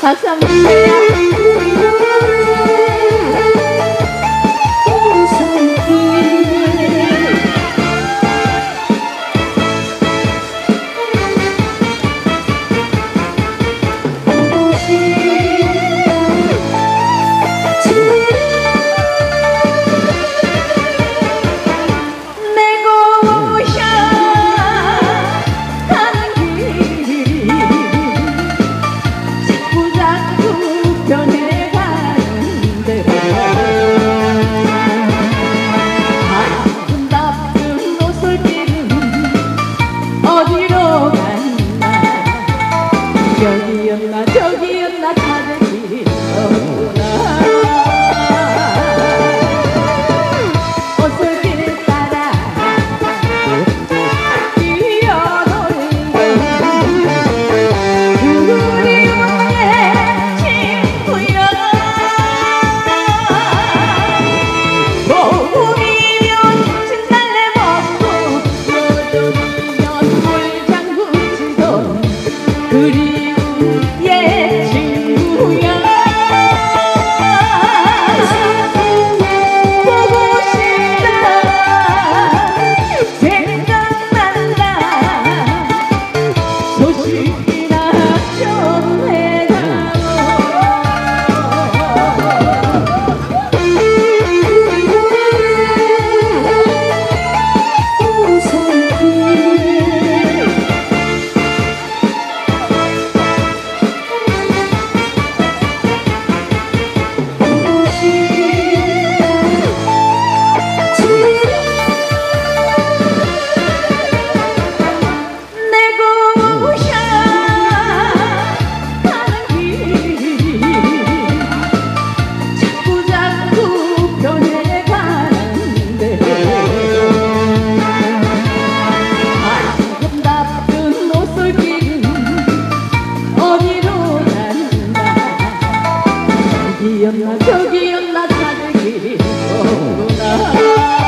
好像没有 나타내니 너무나. 여기였나 저기였나 찾을 길이 없구나.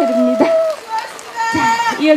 축하드립니다. 자, 이어